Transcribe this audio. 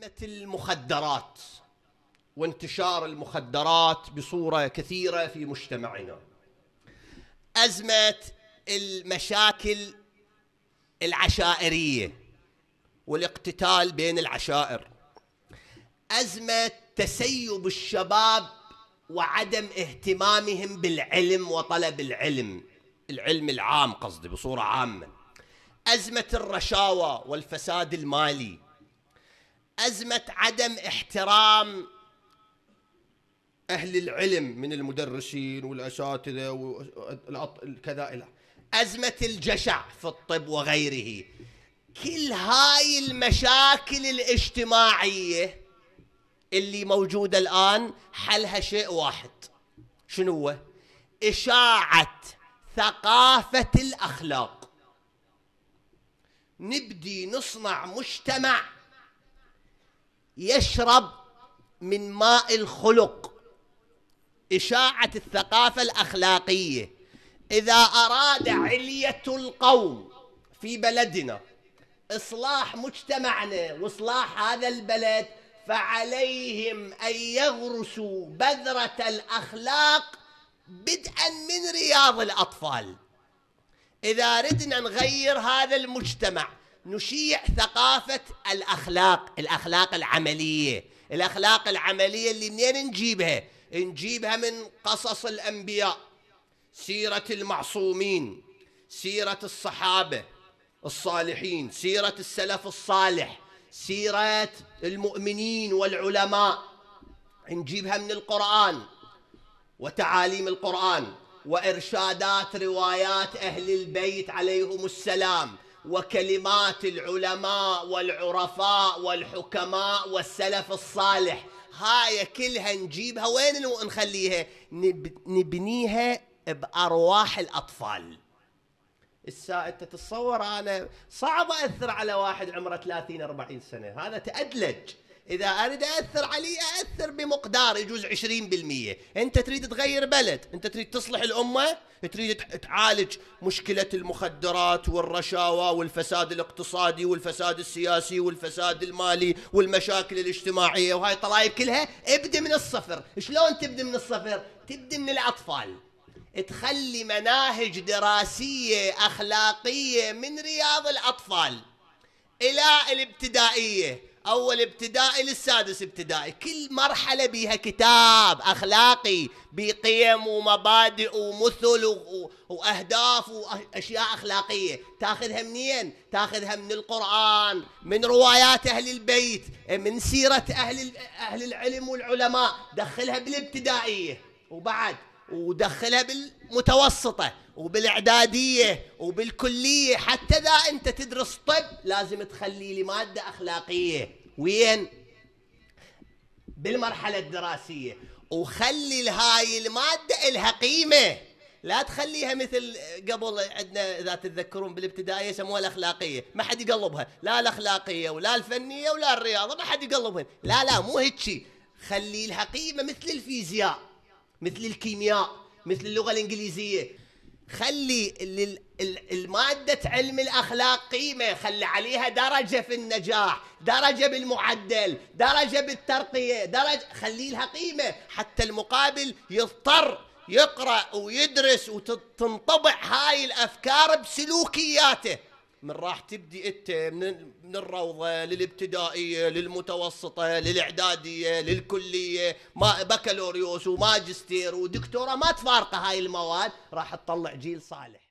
أزمة المخدرات وانتشار المخدرات بصورة كثيرة في مجتمعنا. أزمة المشاكل العشائرية والاقتتال بين العشائر. أزمة تسيب الشباب وعدم اهتمامهم بالعلم وطلب العلم العلم العام قصدي بصورة عامة. أزمة الرشاوى والفساد المالي أزمة عدم احترام أهل العلم من المدرسين والأساتذة وكذا أزمة الجشع في الطب وغيره. كل هاي المشاكل الاجتماعية اللي موجودة الآن حلها شيء واحد. شنو هو؟ إشاعة ثقافة الأخلاق. نبدي نصنع مجتمع يشرب من ماء الخلق. إشاعة الثقافة الأخلاقية. إذا أراد علية القوم في بلدنا إصلاح مجتمعنا وإصلاح هذا البلد فعليهم أن يغرسوا بذرة الأخلاق بدءا من رياض الأطفال. إذا ردنا نغير هذا المجتمع نشيع ثقافة الأخلاق الأخلاق العملية الأخلاق العملية اللي منين نجيبها؟ نجيبها من قصص الأنبياء سيرة المعصومين سيرة الصحابة الصالحين سيرة السلف الصالح سيرة المؤمنين والعلماء. نجيبها من القرآن وتعاليم القرآن وإرشادات روايات أهل البيت عليهم السلام. وكلمات العلماء والعرفاء والحكماء والسلف الصالح. هاي كلها نجيبها. وين نخليها؟ نبنيها بأرواح الأطفال. السا انت تتصور أنا صعب أثر على واحد عمره 30 40 سنة. هذا تأدلج. إذا أريد اثر عليه اثر بمقدار يجوز 20% أنت تريد تغير بلد أنت تريد تصلح الأمة تريد تعالج مشكلة المخدرات والرشاوى والفساد الاقتصادي والفساد السياسي والفساد المالي والمشاكل الاجتماعية. وهاي طلايب كلها ابدأ من الصفر. شلون تبدأ من الصفر؟ تبدأ من الأطفال. تخلي مناهج دراسية أخلاقية من رياض الأطفال إلى الابتدائية. أول ابتدائي للسادس ابتدائي. كل مرحلة بيها كتاب أخلاقي بقيم ومبادئ ومثل وأهداف وأشياء أخلاقية. تاخذها منين؟ تاخذها من القرآن من روايات أهل البيت من سيرة أهل أهل العلم والعلماء. دخلها بالابتدائية. وبعد ودخلها بالمتوسطة. وبالإعدادية وبالكلية حتى إذا أنت تدرس طب لازم تخلي لي مادة أخلاقية. وين؟ بالمرحلة الدراسية. وخلي هاي المادة إلها قيمة. لا تخليها مثل قبل عندنا إذا تتذكرون بالابتدائية يسموها الأخلاقية، ما حد يقلبها، لا الأخلاقية ولا الفنية ولا الرياضة، ما حد يقلبها، لا لا مو هيك خلي لها قيمة مثل الفيزياء مثل الكيمياء مثل اللغة الإنجليزية. خلي المادة علم الأخلاق قيمة خلي عليها درجة في النجاح درجة بالمعدل درجة بالترقية درجة خلي لها قيمة. حتى المقابل يضطر يقرأ ويدرس وتنطبع هاي الأفكار بسلوكياته. من راح تبدي انت من من الروضة للابتدائية للمتوسطة للإعدادية للكلية ما بكالوريوس وماجستير ودكتوراه ما تفارقه هاي المواد راح تطلع جيل صالح.